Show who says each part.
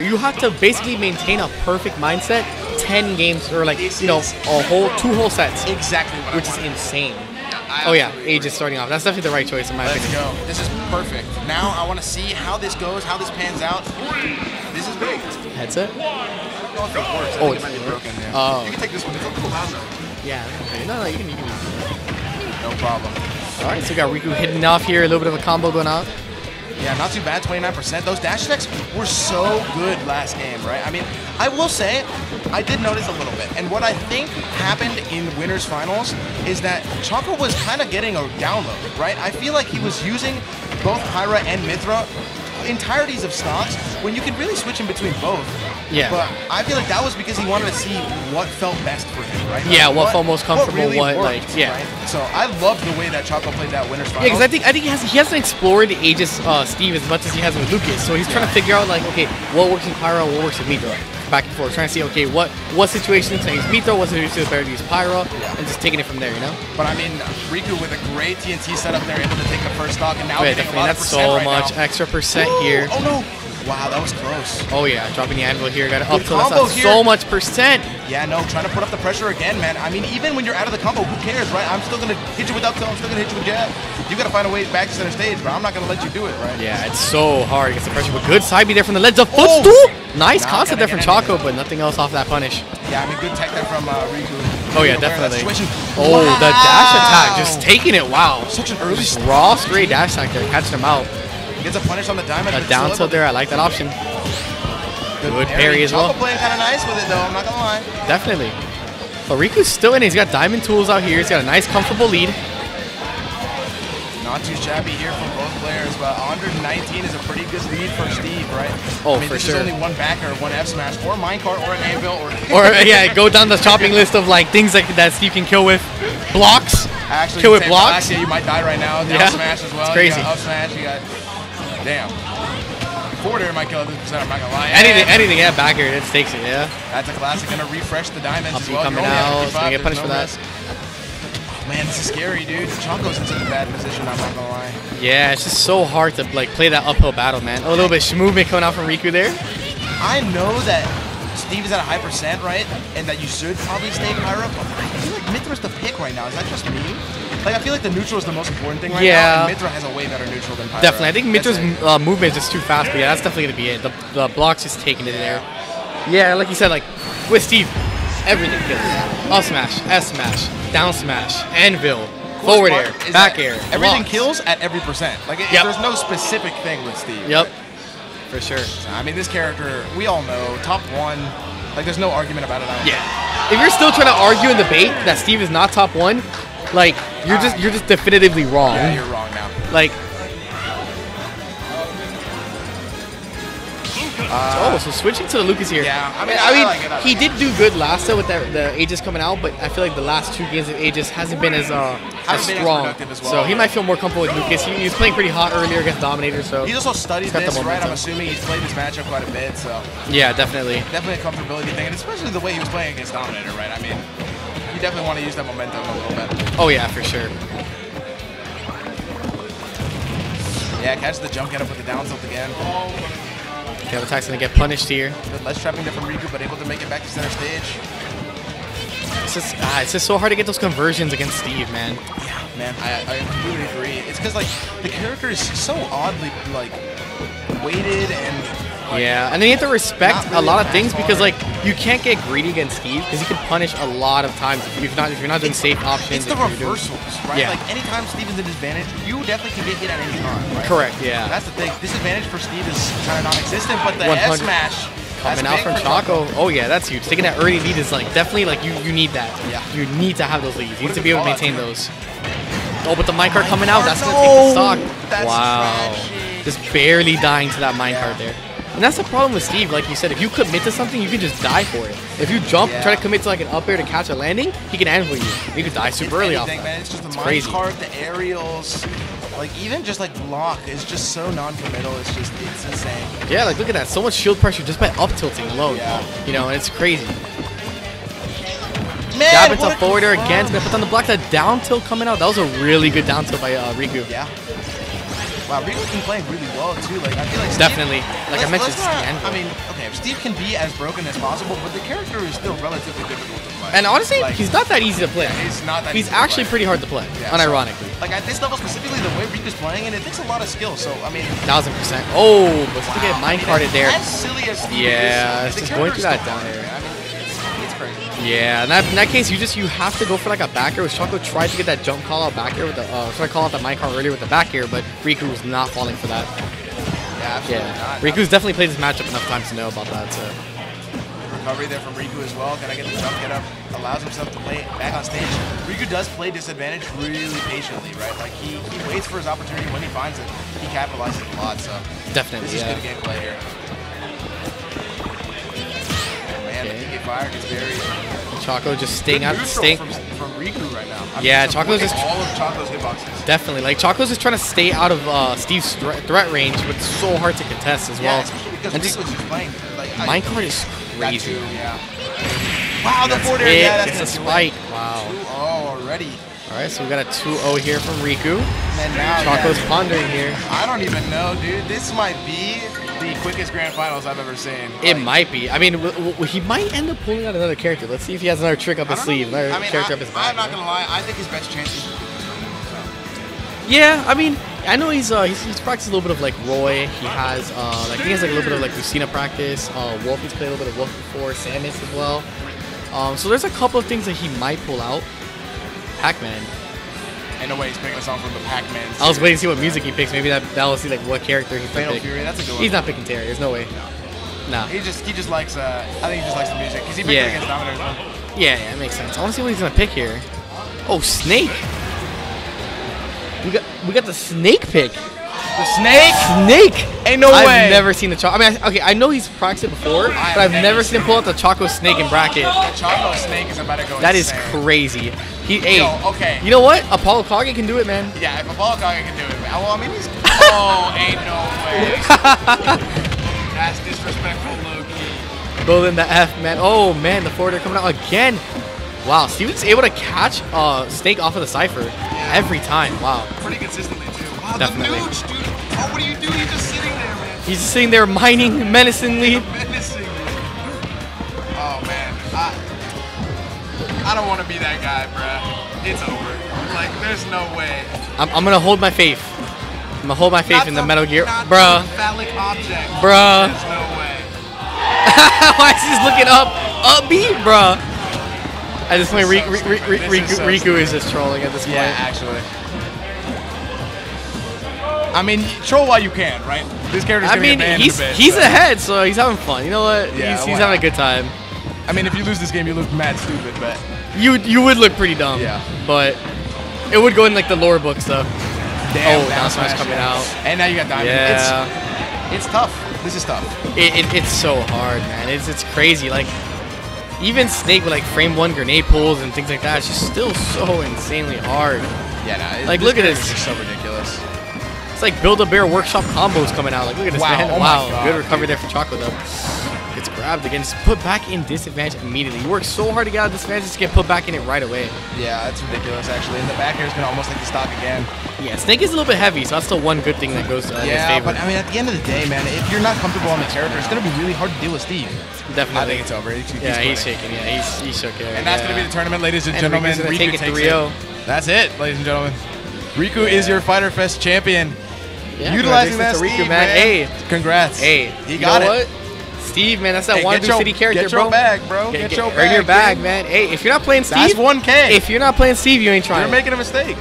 Speaker 1: You have to basically maintain a perfect mindset 10 games or like, you know, a whole, two whole sets,
Speaker 2: Exactly
Speaker 1: which is insane.
Speaker 2: I
Speaker 1: Oh yeah, Age is starting off. That's definitely the right choice in my
Speaker 2: Let's
Speaker 1: opinion.
Speaker 2: go. This is perfect. Now I want to see how this goes, how this pans out. This is great.
Speaker 1: Headset?
Speaker 2: I don't know if it
Speaker 1: Oh, it's
Speaker 2: it might be broken. Yeah.
Speaker 1: Oh.
Speaker 2: You can take this one. It's a little.
Speaker 1: Yeah. Okay. No, no, you can, you can.
Speaker 2: No problem.
Speaker 1: All right, so we got Riku hitting off here, a little bit of a combo going out.
Speaker 2: Yeah, not too bad, 29%. Those dash attacks were so good last game, right? I mean, I will say, I did notice a little bit. And what I think happened in Winners Finals is that Choco was kind of getting a download, right? I feel like he was using both Pyra and Mythra entireties of stocks when you can really switch in between both.
Speaker 1: Yeah.
Speaker 2: But I feel like that was because he wanted to see what felt best for him, right?
Speaker 1: Yeah, what felt most comfortable,
Speaker 2: really
Speaker 1: what,
Speaker 2: worked,
Speaker 1: like, yeah.
Speaker 2: right? So I love the way that Choco played that Winners Finals.
Speaker 1: Yeah, because I think I think he, has, he hasn't explored Aegis uh, Steve as much as he has with Lucas. So he's trying to figure out like, okay, what works in Pyra, what works with Mythra, back and forth, trying to see, okay, what what situations to use Mythra, what situations is better to use Pyra, and just taking it from there, you know?
Speaker 2: But I mean, Riku with a great TNT setup there, able to take the first stock, and now
Speaker 1: yeah,
Speaker 2: getting a
Speaker 1: definitely.
Speaker 2: lot
Speaker 1: That's so
Speaker 2: right
Speaker 1: much
Speaker 2: now.
Speaker 1: extra percent
Speaker 2: Ooh,
Speaker 1: here.
Speaker 2: Oh no! Wow, that was close.
Speaker 1: Oh yeah, dropping the anvil here, got up to
Speaker 2: combo here.
Speaker 1: so much percent.
Speaker 2: Yeah, no, trying to put up the pressure again, man. I mean, even when you're out of the combo, who cares, right? I'm still gonna hit you with up tilt, I'm still gonna hit you with jab. You gotta find a way back to center stage, bro. I'm not gonna let you do it, right?
Speaker 1: Yeah, it's so hard against the pressure, but good side B there from the ledge of
Speaker 2: Oh!
Speaker 1: Nice
Speaker 2: Not
Speaker 1: concept there from
Speaker 2: anything.
Speaker 1: but nothing else off that punish.
Speaker 2: Yeah, I mean, good tech there from uh, Riku.
Speaker 1: Oh yeah,
Speaker 2: Aware of that
Speaker 1: definitely. Oh, the dash attack, just taking it. Wow.
Speaker 2: Such an early
Speaker 1: Just raw straight dash attack there, catching him out.
Speaker 2: Gets a punish on the diamond.
Speaker 1: A down tilt there, I like that option. Good
Speaker 2: parry.
Speaker 1: parry as well.
Speaker 2: playing kind of nice with it, though. I'm not gonna lie.
Speaker 1: Definitely. But Riku's still in. He's got diamond tools out here. He's got a nice, comfortable lead.
Speaker 2: Not too shabby here from both players, but 119 is a pretty good lead for Steve, right?
Speaker 1: Oh,
Speaker 2: I mean,
Speaker 1: for
Speaker 2: this
Speaker 1: sure.
Speaker 2: is only one backer, one F smash, or minecart, or an anvil, or
Speaker 1: Or yeah, go down the shopping list of like things like that Steve can kill with blocks.
Speaker 2: actually
Speaker 1: kill with blocks.
Speaker 2: Yeah, you might die right now. Down
Speaker 1: Yeah.
Speaker 2: smash as well.
Speaker 1: It's crazy.
Speaker 2: Up smash. You got damn. Forward air might kill this percent. I'm not gonna lie.
Speaker 1: Anything, anything, yeah, back here, it takes it, yeah.
Speaker 2: That's a classic. Gonna refresh the diamonds
Speaker 1: Up
Speaker 2: as well.
Speaker 1: coming
Speaker 2: You're only at
Speaker 1: out. He's
Speaker 2: 55,
Speaker 1: gonna get punished
Speaker 2: there's
Speaker 1: for
Speaker 2: no
Speaker 1: that.
Speaker 2: risk. Oh, man, this is scary, dude. Choco's in such a bad position. I'm not gonna lie.
Speaker 1: Yeah, it's just so hard to like play that uphill battle, man. Oh, a little bit of movement coming out from Riku there.
Speaker 2: I know that Steve is at a high percent, right? And that you should probably stay Pyra, but I feel like Mythra's the pick right now. Is that just me? Like, I feel like the neutral is the most important thing right
Speaker 1: Yeah.
Speaker 2: now, and Mythra has a way better neutral than Pyra.
Speaker 1: Definitely, I think
Speaker 2: Mythra's
Speaker 1: uh, movement is just too fast, but yeah, that's definitely gonna be it. The, the block's just taking it there. Yeah, like you said, like with Steve, everything kills. Up smash, S smash, down smash, anvil, forward air, back air.
Speaker 2: Everything
Speaker 1: blocks.
Speaker 2: kills at every percent. Like, it,
Speaker 1: Yep.
Speaker 2: there's no specific thing with Steve.
Speaker 1: Yep, for sure.
Speaker 2: I mean, this character, we all know, top one. Like, there's no argument about it.
Speaker 1: Yeah. If you're still trying to argue in debate that Steve is not top one, like you're just you're just definitively wrong.
Speaker 2: Yeah, you're wrong now.
Speaker 1: Like. oh, so switching to the Lucas here.
Speaker 2: Yeah, I mean,
Speaker 1: I
Speaker 2: I
Speaker 1: mean,
Speaker 2: like I like
Speaker 1: he did do good last time with the, the Aegis coming out, but I feel like the last two games of Aegis hasn't been as uh as strong.
Speaker 2: as well.
Speaker 1: So he might feel more comfortable with Lucas. He, he was playing pretty hot earlier against Dominator, so
Speaker 2: He's also studied
Speaker 1: He's
Speaker 2: this, right? I'm assuming he's played this matchup quite a bit, so
Speaker 1: yeah, definitely.
Speaker 2: definitely a comfortability thing, and especially the way he was playing against Dominator, right? I mean, you definitely want to use that momentum a little bit.
Speaker 1: Oh yeah, for sure.
Speaker 2: Yeah, catch the jump, get up with the down tilt again.
Speaker 1: Okay, attack's gonna get punished here.
Speaker 2: Bit less trapping there from Riku, but able to make it back to center stage.
Speaker 1: It's just ah, it's just so hard to get those conversions against Steve, man.
Speaker 2: Yeah, man, I, I completely agree. It's because like the character is so oddly like weighted and
Speaker 1: Yeah, and then you have to respect
Speaker 2: Not
Speaker 1: a lot of things because like you can't get greedy against Steve because he can punish a lot of times if you're not if you're not doing safe options.
Speaker 2: It's the reversals, right?
Speaker 1: Yeah.
Speaker 2: Like anytime Steve is in disadvantage, you definitely can get hit at any time, right?
Speaker 1: Correct. Yeah.
Speaker 2: That's the thing. Disadvantage for Steve is kind of non-existent, but the
Speaker 1: 100.
Speaker 2: S smash
Speaker 1: Coming out from
Speaker 2: for
Speaker 1: Choco. Oh yeah, that's huge. Taking that early lead is like definitely like you you need that.
Speaker 2: Yeah.
Speaker 1: You need to have those leads. You need to be able to maintain those. Oh, but the minecart coming out, that's gonna take the stock.
Speaker 2: That's
Speaker 1: wow.
Speaker 2: tragic.
Speaker 1: Just barely dying to that minecart
Speaker 2: Yeah.
Speaker 1: there. And that's the problem with Steve. Like you said, if you commit to something, you can just die for it. If you jump,
Speaker 2: Yeah.
Speaker 1: try to commit to like an up air to catch a landing, he can anvil you. You could die super early off
Speaker 2: anything,
Speaker 1: that.
Speaker 2: man. It's just the
Speaker 1: It's
Speaker 2: mind
Speaker 1: crazy.
Speaker 2: card, the aerials, like even just like block is just so non-committal. It's just it's insane.
Speaker 1: Yeah, like look at that. So much shield pressure just by up tilting alone.
Speaker 2: Yeah.
Speaker 1: You know, and it's crazy.
Speaker 2: Man,
Speaker 1: Jab into
Speaker 2: what a
Speaker 1: forward air again.
Speaker 2: confirm.
Speaker 1: Gonna put on the block. That down tilt coming out. That was a really good down tilt by uh, Riku.
Speaker 2: Yeah. Wow, Riku's been playing really well too. Like I feel like Steve-
Speaker 1: Definitely. Like I mentioned,
Speaker 2: not- I mean, okay, Steve can be as broken as possible, but the character is still relatively difficult to play.
Speaker 1: And honestly,
Speaker 2: Like,
Speaker 1: he's not that easy to play.
Speaker 2: he's not that
Speaker 1: He's actually pretty hard to play,
Speaker 2: Yeah, so-
Speaker 1: unironically.
Speaker 2: like at this level specifically, the way Riku's playing, and it takes a lot of skill. So I mean,
Speaker 1: Thousand percent. Oh, but
Speaker 2: wow, I
Speaker 1: mine
Speaker 2: mean,
Speaker 1: carded there.
Speaker 2: As silly as Steve
Speaker 1: Yeah,
Speaker 2: is,
Speaker 1: it's
Speaker 2: the
Speaker 1: just going through that down
Speaker 2: man. I mean, it's.
Speaker 1: Yeah, in that, in that case, you just you have to go for like a back air. Which Choco tried to get that jump call out back air with the uh, tried to call out the minecart earlier with the back air, but Riku was not falling for that.
Speaker 2: Yeah, absolutely
Speaker 1: Yeah,
Speaker 2: not.
Speaker 1: Riku's definitely played this matchup enough times to know about that. So
Speaker 2: recovery there from Riku as well. Gotta get the jump get up. Allows himself to play back on stage. Riku does play disadvantage really patiently, right? Like he, he waits for his opportunity. When he finds it, he capitalizes a lot. So
Speaker 1: definitely,
Speaker 2: this is
Speaker 1: yeah.
Speaker 2: good gameplay here. Fire gets very
Speaker 1: Choco just staying out, staying
Speaker 2: from, from Riku right now. I
Speaker 1: Yeah,
Speaker 2: mean,
Speaker 1: Choco's just-
Speaker 2: all of Choco's hitboxes.
Speaker 1: definitely like Choco's just trying to stay out of uh, Steve's thre- threat range, but it's so hard to contest as well.
Speaker 2: Yeah, because
Speaker 1: and
Speaker 2: Riku's
Speaker 1: just
Speaker 2: just playing. Like, I-
Speaker 1: mine is crazy.
Speaker 2: too, yeah. Wow, the forward air. Yeah, that's
Speaker 1: it's a
Speaker 2: it.
Speaker 1: spike. Wow.
Speaker 2: Oh, already.
Speaker 1: All right, so we got a 2-0 here from Riku.
Speaker 2: And now,
Speaker 1: Choco's
Speaker 2: yeah.
Speaker 1: pondering here.
Speaker 2: I don't even know, dude. This might be the quickest grand finals I've ever seen.
Speaker 1: It
Speaker 2: Like,
Speaker 1: might be. I mean, w- w- he might end up pulling out another character. Let's see if he has another trick up his sleeve, another
Speaker 2: I mean,
Speaker 1: character
Speaker 2: I,
Speaker 1: up his back.
Speaker 2: I'm not gonna lie. I think his best chance is.
Speaker 1: Yeah, I mean, I know he's uh, he's, he's practiced a little bit of like Roy. He has uh, like, I think he has like a little bit of like Lucina practice. Uh, Wolf, he's played a little bit of Wolf before. Samus as well. Um, so there's a couple of things that he might pull out. Pac-Man.
Speaker 2: In a way, he's picking a song from the Pac-Man.
Speaker 1: I was waiting to see what music he picks. Maybe that that will see like what character he's
Speaker 2: Fatal. Fury. That's a good one.
Speaker 1: He's not picking Terry. There's no way. Nah.
Speaker 2: He just he just likes. Uh, I think he just likes the music because he picked
Speaker 1: Yeah.
Speaker 2: against well.
Speaker 1: Yeah, yeah, it makes sense. I want to see what he's gonna pick here. Oh, Snake. We got we got the Snake pick.
Speaker 2: The snake.
Speaker 1: Snake.
Speaker 2: Ain't no way.
Speaker 1: I've never seen the Choco. I mean, I, okay, I know he's practiced it before, but I've never seen him pull out the Choco Snake in bracket.
Speaker 2: The Choco Snake is about to go.
Speaker 1: That is
Speaker 2: insane.
Speaker 1: crazy. He, hey,
Speaker 2: Yo, okay.
Speaker 1: you know what? Apollo Kage can do it, man.
Speaker 2: Yeah, if Apollo Kage can do it, man. Well, I mean, he's. Oh, ain't no way. That's disrespectful, Loki.
Speaker 1: Building the F, man. Oh man, the forwarder coming out again. Wow, Steven's able to catch uh, Snake off of the Cypher every time. Wow.
Speaker 2: Pretty consistently too. Wow,
Speaker 1: Definitely.
Speaker 2: the nooch, dude. Oh, what are you doing? You're just sitting there, man.
Speaker 1: He's just sitting there mining menacingly.
Speaker 2: menacing. Oh man, I I don't want to be that guy, bruh. It's over. Like, there's no way.
Speaker 1: I'm, I'm gonna hold my faith. I'm gonna hold my faith
Speaker 2: Not
Speaker 1: in the
Speaker 2: some-
Speaker 1: Metal Gear, bruh.
Speaker 2: Phallic object.
Speaker 1: Bruh.
Speaker 2: There's no way.
Speaker 1: Why is he just looking up, upbeat, bruh? At this point, Riku,
Speaker 2: is so
Speaker 1: Riku,
Speaker 2: stupid.
Speaker 1: Riku,
Speaker 2: so
Speaker 1: Riku is just trolling at this point.
Speaker 2: Yeah, actually. I mean, troll while you can, right? This character's
Speaker 1: I
Speaker 2: gonna
Speaker 1: mean, he's
Speaker 2: bit,
Speaker 1: he's
Speaker 2: so.
Speaker 1: ahead, so he's having fun. You know what?
Speaker 2: Yeah,
Speaker 1: he's he's having a good time.
Speaker 2: I mean, if you lose this game, you look mad stupid, but
Speaker 1: You you would look pretty dumb.
Speaker 2: Yeah.
Speaker 1: But it would go in like the lore book stuff.
Speaker 2: damn,
Speaker 1: Oh, down smash coming
Speaker 2: yeah.
Speaker 1: out.
Speaker 2: And now you got diamond.
Speaker 1: Yeah.
Speaker 2: It's, it's tough. This is tough.
Speaker 1: It, it, it's so hard, man. It's it's crazy. Like even Snake with like frame one grenade pulls and things like that, it's just still so insanely hard.
Speaker 2: Yeah, nah,
Speaker 1: Like, look at this. Like Build a Bear workshop combos coming out. Like look at this
Speaker 2: Wow,
Speaker 1: man.
Speaker 2: oh
Speaker 1: wow,
Speaker 2: God,
Speaker 1: good recovery
Speaker 2: dude.
Speaker 1: there for Choco though. Gets grabbed again, just put back in disadvantage immediately. You work so hard to get out of disadvantage, just get put back in it right away.
Speaker 2: Yeah, that's ridiculous, actually. And the back air is gonna almost like the stock again.
Speaker 1: Yeah, Snake is a little bit heavy, so that's the one good thing that goes to uh,
Speaker 2: Yeah, but I mean, at the end of the day, man, if you're not comfortable on the character, it's gonna be really hard to deal with Steve.
Speaker 1: Definitely.
Speaker 2: I think it's over. He's, he's
Speaker 1: yeah, he's shaking. Yeah, he's he's shook here.
Speaker 2: And that's
Speaker 1: yeah.
Speaker 2: gonna be the tournament, ladies and
Speaker 1: And
Speaker 2: gentlemen.
Speaker 1: Riku's
Speaker 2: Riku
Speaker 1: take it
Speaker 2: takes
Speaker 1: 3-0.
Speaker 2: That's it, ladies and gentlemen. Riku is your Fighter Fest champion.
Speaker 1: Yeah,
Speaker 2: Utilizing that
Speaker 1: congratulations
Speaker 2: Steve,
Speaker 1: Riku, man. Hey,
Speaker 2: congrats.
Speaker 1: hey,
Speaker 2: he
Speaker 1: you
Speaker 2: got
Speaker 1: know
Speaker 2: it.
Speaker 1: what? Steve, man, that's that
Speaker 2: Hey,
Speaker 1: Wandu
Speaker 2: get your-
Speaker 1: City character,
Speaker 2: get your
Speaker 1: bro.
Speaker 2: bag, bro.
Speaker 1: Get,
Speaker 2: Get
Speaker 1: get-
Speaker 2: your
Speaker 1: earn your
Speaker 2: bag,
Speaker 1: bag, man. Hey, if you're not playing Steve,
Speaker 2: That's 1K.
Speaker 1: If you're not playing Steve, you ain't trying.
Speaker 2: You're making a mistake.